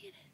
get it.